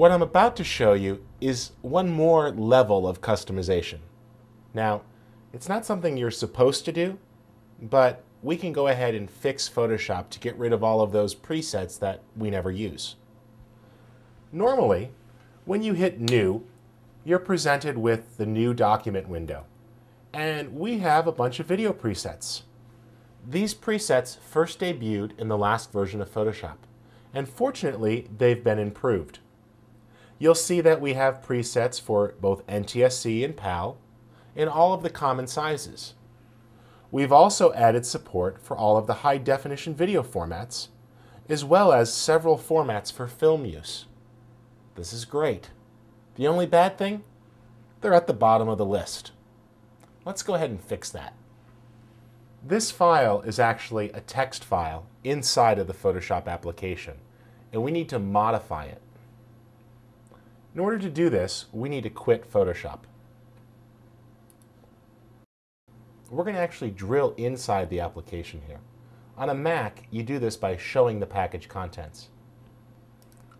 What I'm about to show you is one more level of customization. Now, it's not something you're supposed to do, but we can go ahead and fix Photoshop to get rid of all of those presets that we never use. Normally, when you hit New, you're presented with the New Document window. And we have a bunch of video presets. These presets first debuted in the last version of Photoshop, and fortunately, they've been improved. You'll see that we have presets for both NTSC and PAL in all of the common sizes. We've also added support for all of the high definition video formats, as well as several formats for film use. This is great. The only bad thing? They're at the bottom of the list. Let's go ahead and fix that. This file is actually a text file inside of the Photoshop application, and we need to modify it. In order to do this, we need to quit Photoshop. We're going to actually drill inside the application here. On a Mac, you do this by showing the package contents.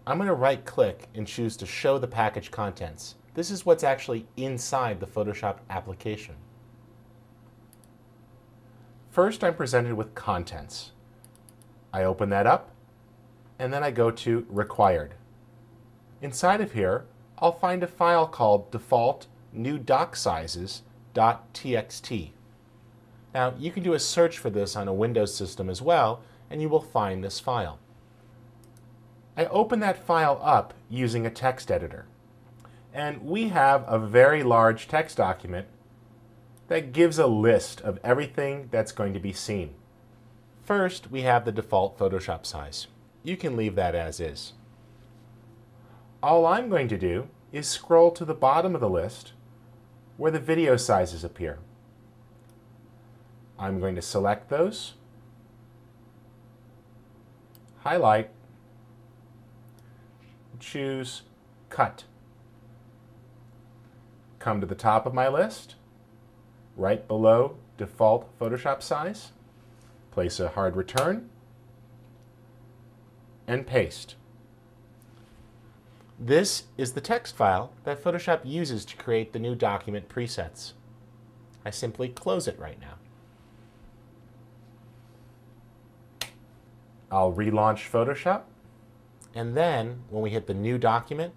I'm going to right click and choose to show the package contents. This is what's actually inside the Photoshop application. First, I'm presented with contents. I open that up, and then I go to Required. Inside of here, I'll find a file called default new doc sizes.txt. Now, you can do a search for this on a Windows system as well, and you will find this file. I open that file up using a text editor. And we have a very large text document that gives a list of everything that's going to be seen. First, we have the default Photoshop size. You can leave that as is. All I'm going to do is scroll to the bottom of the list where the video sizes appear. I'm going to select those, highlight, choose Cut. Come to the top of my list, right below default Photoshop size, place a hard return, and paste. This is the text file that Photoshop uses to create the new document presets. I simply close it right now. I'll relaunch Photoshop, and then when we hit the new document,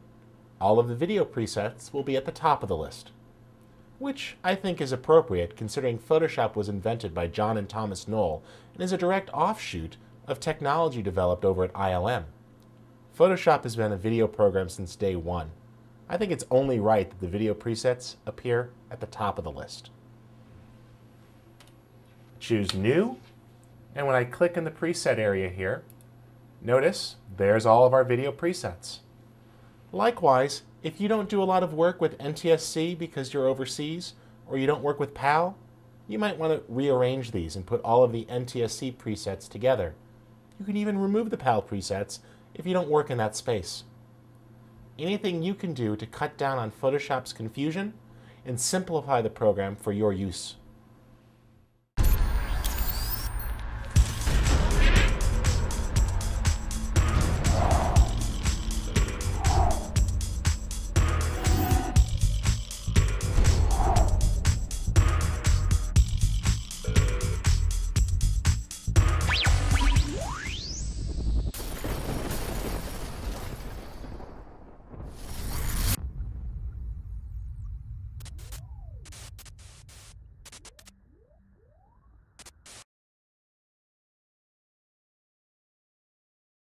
all of the video presets will be at the top of the list, which I think is appropriate considering Photoshop was invented by John and Thomas Knoll and is a direct offshoot of technology developed over at ILM. Photoshop has been a video program since day one. I think it's only right that the video presets appear at the top of the list. Choose New, and when I click in the preset area here, notice there's all of our video presets. Likewise, if you don't do a lot of work with NTSC because you're overseas, or you don't work with PAL, you might want to rearrange these and put all of the NTSC presets together. You can even remove the PAL presets if you don't work in that space. Anything you can do to cut down on Photoshop's confusion and simplify the program for your use.